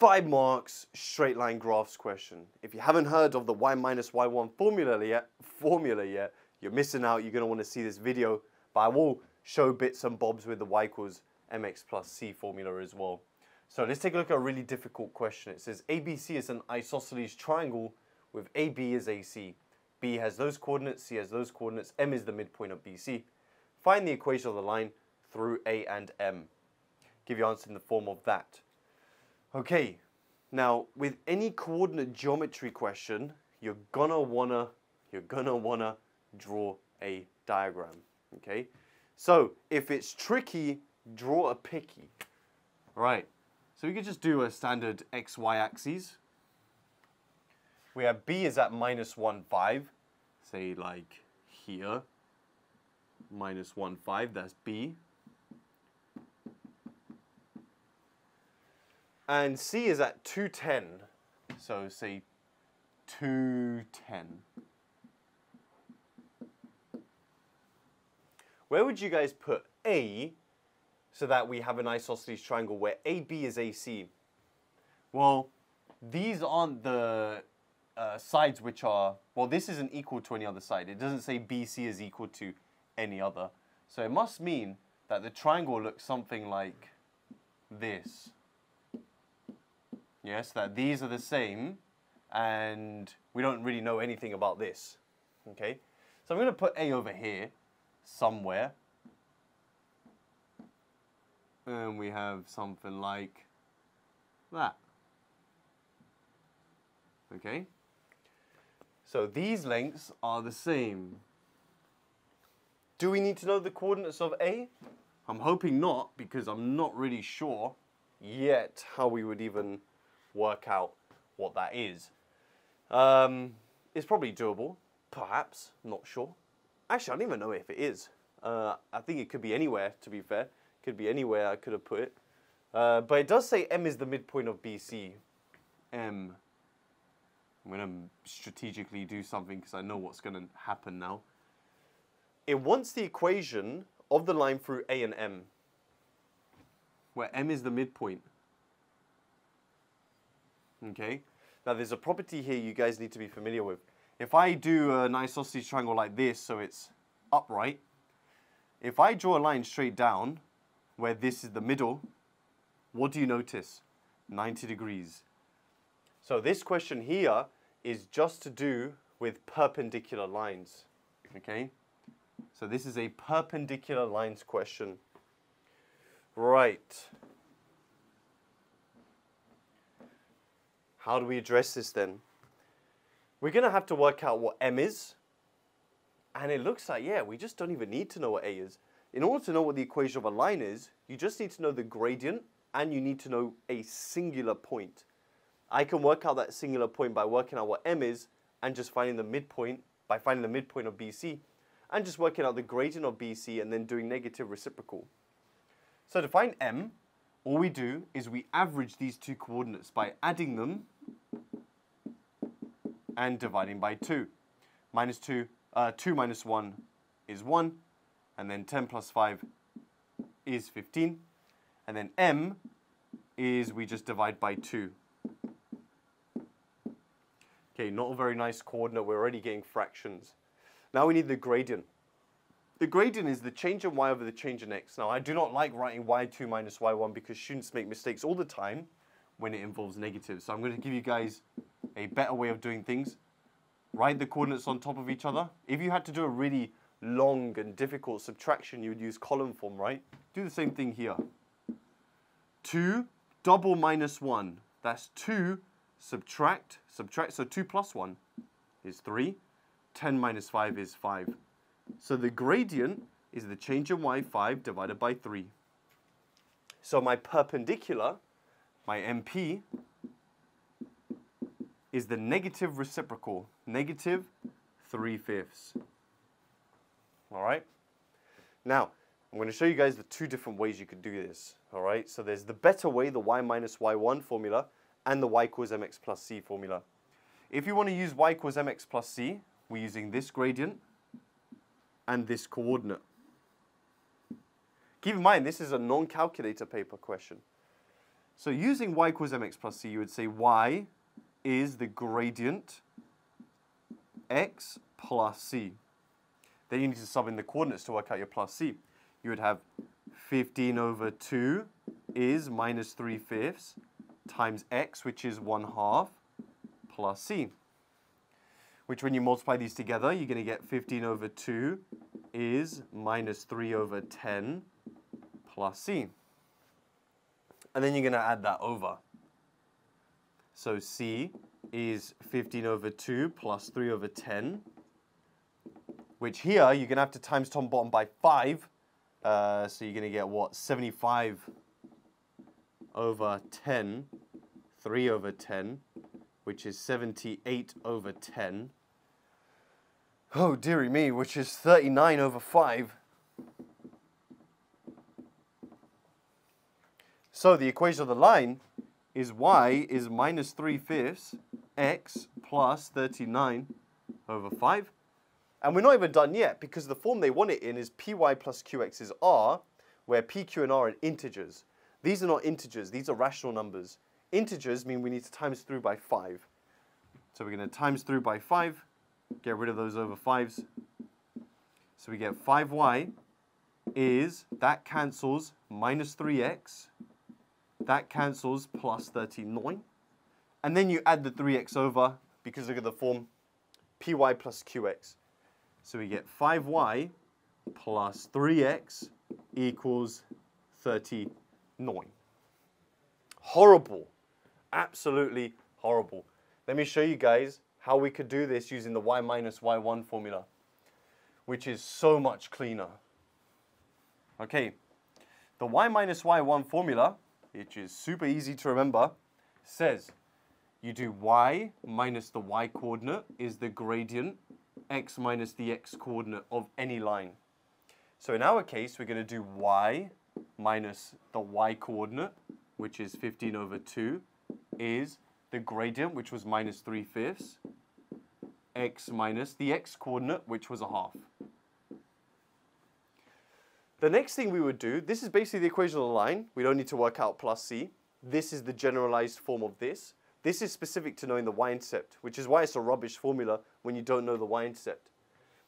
five marks, straight line graphs question. If you haven't heard of the y minus y1 formula yet, formula yet, you're missing out. You're going to want to see this video, but I will show bits and bobs with the y equals mx plus c formula as well. So let's take a look at a really difficult question. It says ABC is an isosceles triangle with AB as AC. B has those coordinates, C has those coordinates, M is the midpoint of BC. Find the equation of the line through A and M. Give your answer in the form of that. Okay, now with any coordinate geometry question, you're gonna wanna, you're gonna wanna draw a diagram, okay? So if it's tricky, draw a picky. Right, so we could just do a standard XY axis. We have B is at minus 1, 5, say like here, minus 1, 5, that's B. And C is at 210. So say 210. Where would you guys put A so that we have an isosceles triangle where AB is AC? Well, these aren't the uh, sides which are, well, this isn't equal to any other side. It doesn't say BC is equal to any other. So it must mean that the triangle looks something like this. Yes, that these are the same, and we don't really know anything about this. Okay, so I'm going to put A over here somewhere. And we have something like that. Okay, so these lengths are the same. Do we need to know the coordinates of A? I'm hoping not, because I'm not really sure yet how we would even work out what that is. Um, it's probably doable, perhaps, not sure. Actually, I don't even know if it is. Uh, I think it could be anywhere, to be fair. Could be anywhere I could have put it. Uh, but it does say M is the midpoint of BC. M. I'm going to strategically do something because I know what's going to happen now. It wants the equation of the line through A and M, where M is the midpoint. Okay. Now there's a property here you guys need to be familiar with. If I do an isosceles triangle like this, so it's upright, if I draw a line straight down, where this is the middle, what do you notice? 90 degrees. So this question here is just to do with perpendicular lines. Okay? So this is a perpendicular lines question. Right. How do we address this then? We're going to have to work out what M is. And it looks like, yeah, we just don't even need to know what A is. In order to know what the equation of a line is, you just need to know the gradient and you need to know a singular point. I can work out that singular point by working out what M is and just finding the midpoint by finding the midpoint of BC and just working out the gradient of BC and then doing negative reciprocal. So to find M, all we do is we average these two coordinates by adding them and dividing by 2. Minus 2, uh, 2 minus 1 is 1, and then 10 plus 5 is 15. And then m is we just divide by 2. Okay, not a very nice coordinate. We're already getting fractions. Now we need the gradient. The gradient is the change in y over the change in x. Now, I do not like writing y2 minus y1 because students make mistakes all the time when it involves negatives. So I'm going to give you guys a better way of doing things. Write the coordinates on top of each other. If you had to do a really long and difficult subtraction, you would use column form, right? Do the same thing here. 2 double minus 1. That's 2 subtract, subtract, so 2 plus 1 is 3. 10 minus 5 is 5. So the gradient is the change in y5 divided by 3. So my perpendicular, my MP, is the negative reciprocal, negative 3 fifths. All right? Now, I'm going to show you guys the two different ways you could do this. All right? So there's the better way, the y minus y1 formula, and the y equals mx plus c formula. If you want to use y equals mx plus c, we're using this gradient and this coordinate. Keep in mind, this is a non-calculator paper question. So using y equals mx plus c, you would say y is the gradient x plus c. Then you need to sub in the coordinates to work out your plus c. You would have 15 over 2 is minus 3 fifths times x, which is 1 half, plus c. Which when you multiply these together, you're going to get 15 over 2 is minus 3 over 10 plus c. And then you're going to add that over. So c is 15 over 2 plus 3 over 10, which here you're going to have to times top bottom by 5. Uh, so you're going to get what? 75 over 10, 3 over 10, which is 78 over 10. Oh, dearie me, which is 39 over 5. So the equation of the line is y is minus 3 fifths x plus 39 over 5. And we're not even done yet because the form they want it in is py plus qx is r, where p, q, and r are integers. These are not integers, these are rational numbers. Integers mean we need to times through by 5. So we're going to times through by 5, get rid of those over 5s. So we get 5y is, that cancels, minus 3x. That cancels plus 39. And then you add the 3x over, because look at the form, py plus qx. So we get 5y plus 3x equals 39. Horrible. Absolutely horrible. Let me show you guys how we could do this using the y minus y1 formula, which is so much cleaner. Okay, the y minus y1 formula, which is super easy to remember, says you do y minus the y coordinate is the gradient, x minus the x coordinate of any line. So in our case, we're going to do y minus the y coordinate, which is 15 over 2, is the gradient, which was minus 3 fifths, x minus the x coordinate, which was a half. The next thing we would do, this is basically the equation of the line. We don't need to work out plus c. This is the generalized form of this. This is specific to knowing the y-intercept, which is why it's a rubbish formula when you don't know the y-intercept.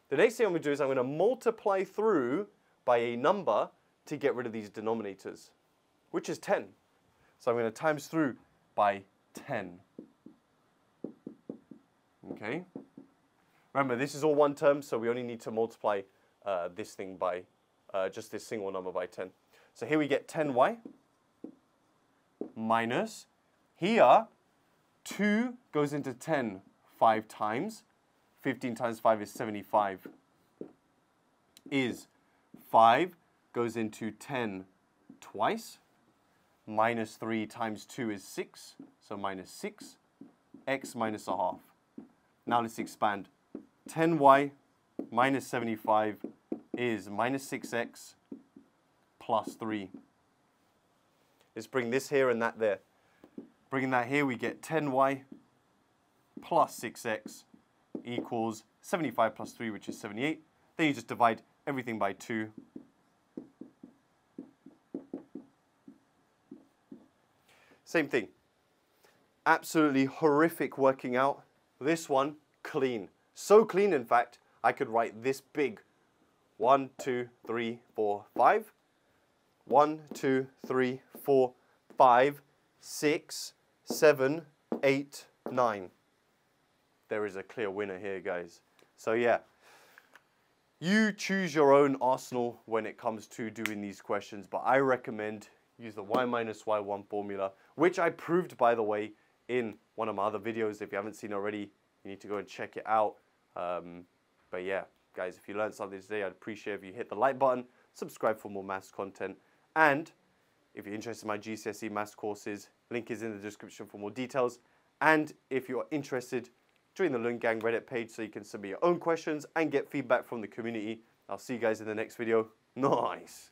The next thing I'm going to do is I'm going to multiply through by a number to get rid of these denominators, which is 10. So I'm going to times through by 10. Okay? Remember, this is all one term, so we only need to multiply uh, this thing by uh, just this single number by 10. So here we get 10y minus, here 2 goes into 10 5 times. 15 times 5 is 75. Is 5 goes into 10 twice. Minus 3 times 2 is 6, so minus 6. x minus a half. Now let's expand. 10y minus 75 is minus 6x plus 3. Let's bring this here and that there. Bringing that here, we get 10y plus 6x equals 75 plus 3, which is 78. Then you just divide everything by 2. Same thing. Absolutely horrific working out. This one, clean. So clean, in fact, I could write this big. One, two, three, four, five. One, two, three, four, five, six, seven, eight, nine. There is a clear winner here, guys. So yeah, you choose your own arsenal when it comes to doing these questions, but I recommend use the y minus y1 formula, which I proved, by the way, in one of my other videos. If you haven't seen already, you need to go and check it out. Um, but yeah, guys, if you learned something today, I'd appreciate if you hit the like button, subscribe for more maths content, and if you're interested in my GCSE maths courses, link is in the description for more details. And if you're interested, join the Lun Gang Reddit page so you can submit your own questions and get feedback from the community. I'll see you guys in the next video. Nice.